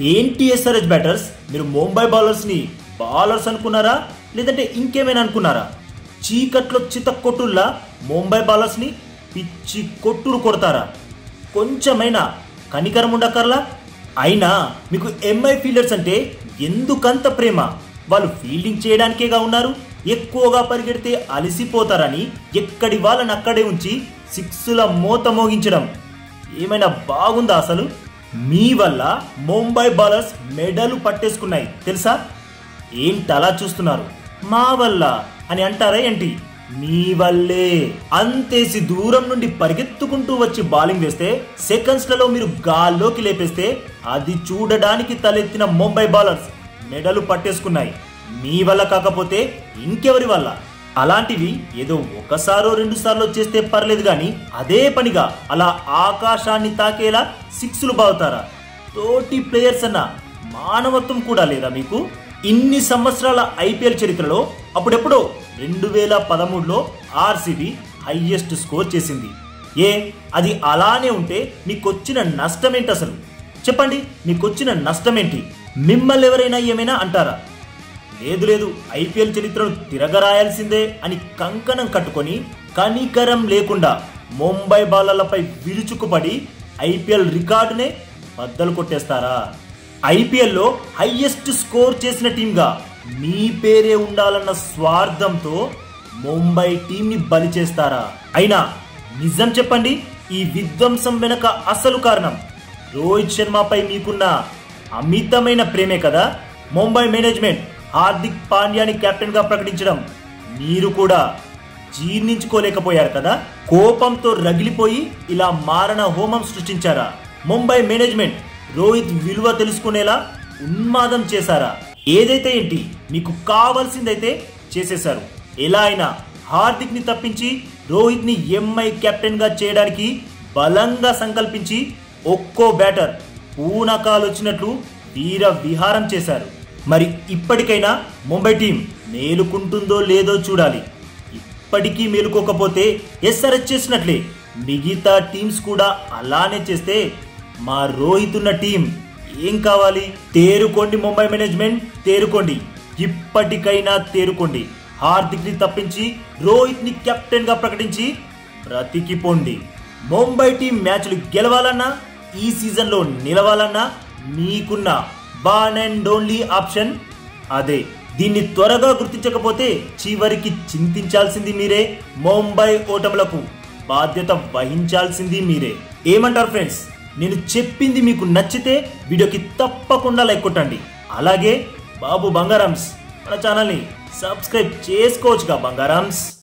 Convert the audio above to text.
ఏంటి SRH batters మీరు Mumbai బౌలర్స్ని bowlers అనుకున్నారా? లేదంటే ఇంకేమైనా అనుకున్నారా? చీకట్లో చిత కొట్టుల్లా ముంబై బౌలర్స్ని పిచ్చి కొట్టురు కొడతారా? కొంచెమైనా కనికరం ఉండకర్లా అయినా మీకు ఎంఐ ఫీల్డర్స్ అంటే ఎందుకంత ప్రేమ? వాళ్ళు ఫీల్డింగ్ చేయడానికేగా ఉన్నారు? ఎక్కువగా పరిగెడితే అలసిపోతారని ఎక్కడి వాళ్ళని అక్కడే ఉంచి సిక్స్ల మోత మోగించడం. ఏమైనా బాగుందా అసలు? మీ వల్ల ముంబై బౌలర్స్ మెడలు పట్టేసుకున్నాయి. తెలుసా? ఏంటలా చూస్తున్నారు? మా వల్ల అని అంటారా ఏంటి? మీ వల్లే. అంతేసి దూరం నుండి పరిగెత్తుకుంటూ వచ్చి బౌలింగ్ వేస్తే సెకండ్స్లలో మీరు గాల్లోకి లేపేస్తే అది చూడడానికి తలెత్తిన ముంబై బౌలర్స్ మెడలు పట్టేసుకున్నాయి. మీ వల్ల కాకపోతే ఇంకెవరి వల్ల? అలాంటివి ఏదో ఒకసారో రెండు సార్లు చేస్తే పర్లేదు కానీ అదే పనిగా అలా ఆకాశాన్ని తాకేలా సిక్స్లు బావుతారా? తోటి ప్లేయర్స్ అన్న మానవత్వం కూడా లేదా మీకు? ఇన్ని సంవత్సరాల ఐపీఎల్ చరిత్రలో అప్పుడెప్పుడో రెండు వేల పదమూడులో ఆర్సీబీ హైయెస్ట్ స్కోర్ చేసింది. ఏ అది అలానే ఉంటే మీకొచ్చిన నష్టమేంటి అసలు? చెప్పండి మీకొచ్చిన నష్టమేంటి? మిమ్మల్ని ఎవరైనా ఏమైనా అంటారా? లేదు లేదు ఐపీఎల్ చరిత్రను తిరగరాయాల్సిందే అని కంకణం కట్టుకొని కనికరం లేకుండా ముంబై బాలర్లపై విరుచుకుపడి ఐపీఎల్ రికార్డునే బద్దలు కొట్టేస్తారా? ఐపీఎల్లో హైయెస్ట్ స్కోర్ చేసిన టీంగా మీ పేరే ఉండాలన్న స్వార్థంతో ముంబై టీంని బలి చేస్తారా? అయినా నిజం చెప్పండి ఈ విధ్వంసం వెనక అసలు కారణం రోహిత్ శర్మపై మీకున్న అమితమైన ప్రేమే కదా? ముంబై మేనేజ్మెంట్ హార్దిక్ పాండ్యాని కెప్టెన్గా ప్రకటించడం మీరు కూడా జీర్ణించుకోలేకపోయారు కదా? కోపంతో రగిలిపోయి ఇలా మారణ హోమం సృష్టించారా? ముంబై మేనేజ్మెంట్ రోహిత్ విలువ తెలుసుకునేలా ఉన్మాదం చేశారా? ఏదైతే ఏంటి మీకు కావాల్సిందైతే చేసేశారు. ఎలా అయినా హార్దిక్ని తప్పించి రోహిత్ని ఎంఐ కెప్టెన్గా చేయడానికి బలంగా సంకల్పించి ఒక్కో బ్యాటర్ పూనకాలు వచ్చినట్లు వీర విహారం చేశారు. మరి ఇప్పటికైనా ముంబై టీం మేలుకుంటుందో లేదో చూడాలి. ఇప్పటికీ మేలుకోకపోతే ఎస్ఆర్ఎస్ చేసినట్లే. మిగతా టీమ్స్ కూడా అలానే చేస్తే మా రోహిత్ ఉన్న టీం ఏం కావాలి? తేరుకోండి ముంబై మేనేజ్మెంట్ తేరుకోండి. ఇప్పటికైనా తేరుకోండి. హార్దిక్ని తప్పించి రోహిత్ని కెప్టెన్గా ప్రకటించి బ్రతికిపోండి. ముంబై టీం మ్యాచ్లు గెలవాలన్నా ఈ సీజన్లో నిలవాలన్నా మీకున్న బాన్ అండ్ ఓన్లీ ఆప్షన్ అదే దీన్ని త్వరగా గుర్తించకపోతే చివరికి చింతించాల్సింది మీరే ముంబై ఓటములకు బాధ్యత వహించాల్సింది మీరే. ఏమంటారు ఫ్రెండ్స్? నేను చెప్పింది మీకు నచ్చితే వీడియోకి తప్పకుండా లైక్ కొట్టండి. అలాగే బాబు బంగారమ్స్ మన ఛానల్ని సబ్స్క్రైబ్ చేసుకోవచ్చుగా బంగారమ్స్.